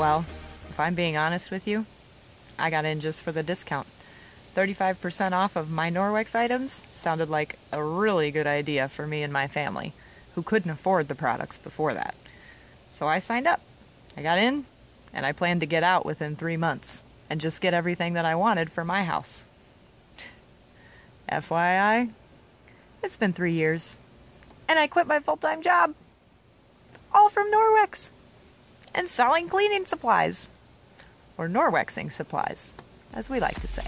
Well, if I'm being honest with you, I got in just for the discount. 35% off of my Norwex items sounded like a really good idea for me and my family, who couldn't afford the products before that. So I signed up. I got in, and I planned to get out within three months and just get everything that I wanted for my house. FYI, it's been three years, and I quit my full time job. All from Norwex and selling cleaning supplies, or Norwexing supplies, as we like to say.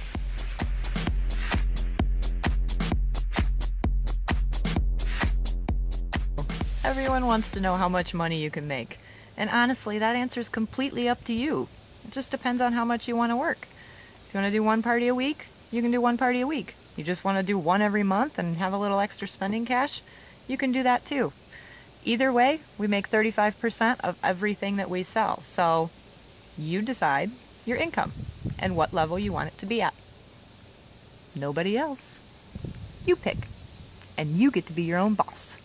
Everyone wants to know how much money you can make. And honestly, that answer is completely up to you. It just depends on how much you want to work. If you want to do one party a week, you can do one party a week. You just want to do one every month and have a little extra spending cash, you can do that too. Either way, we make 35% of everything that we sell. So you decide your income and what level you want it to be at. Nobody else. You pick. And you get to be your own boss.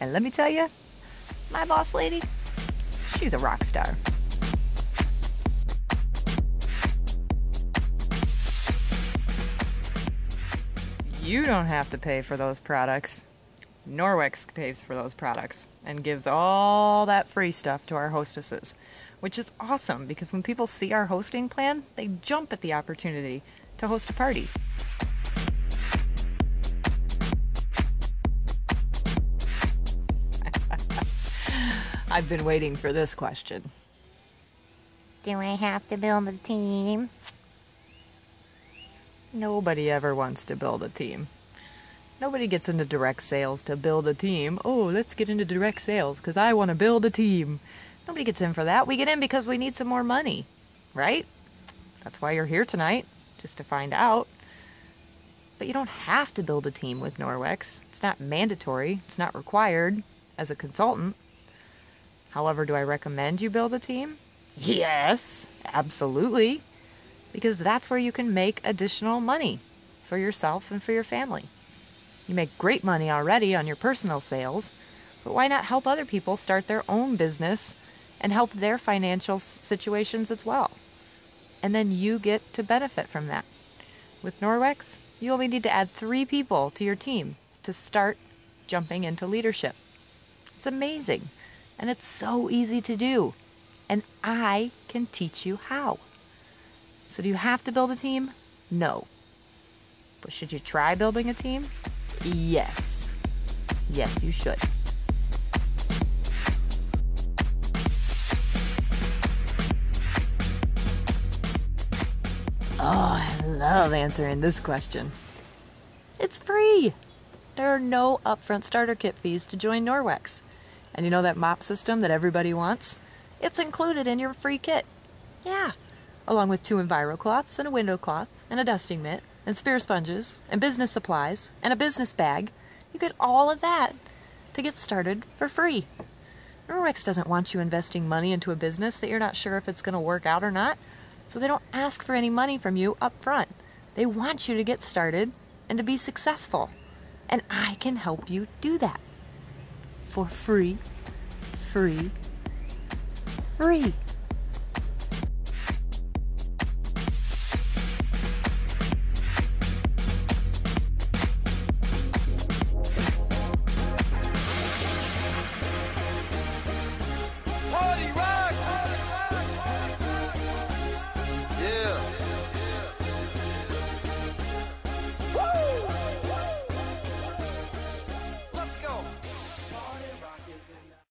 And let me tell you, my boss lady, she's a rock star. You don't have to pay for those products. Norwex pays for those products and gives all that free stuff to our hostesses, which is awesome because when people see our hosting plan, they jump at the opportunity to host a party. I've been waiting for this question. Do I have to build a team? Nobody ever wants to build a team. Nobody gets into direct sales to build a team. Oh, let's get into direct sales because I want to build a team. Nobody gets in for that. We get in because we need some more money, right? That's why you're here tonight, just to find out. But you don't have to build a team with Norwex. It's not mandatory, it's not required as a consultant. However, do I recommend you build a team? Yes, absolutely. Because that's where you can make additional money for yourself and for your family. You make great money already on your personal sales, but why not help other people start their own business and help their financial situations as well? And then you get to benefit from that. With Norwex, you only need to add three people to your team to start jumping into leadership. It's amazing, and it's so easy to do. And I can teach you how. So, do you have to build a team? No. But should you try building a team? Yes. Yes, you should. Oh, I love answering this question. It's free. There are no upfront starter kit fees to join Norwex. And you know that mop system that everybody wants? It's included in your free kit. Yeah, along with two Enviro cloths and a window cloth and a dusting mitt and spare sponges and business supplies and a business bag. You get all of that to get started for free. Norwex doesn't want you investing money into a business that you're not sure if it's going to work out or not, so they don't ask for any money from you up front. They want you to get started and to be successful. And I can help you do that for free, free, free.